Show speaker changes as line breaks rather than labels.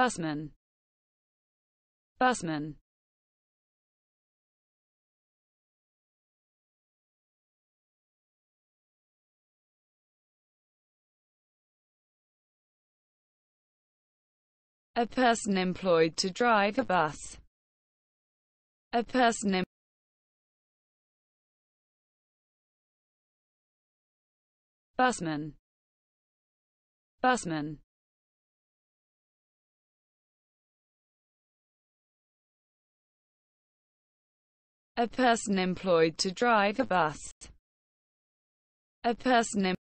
busman. Busman. A person employed to drive a bus. A person busman. Busman a person employed to drive a bus. A person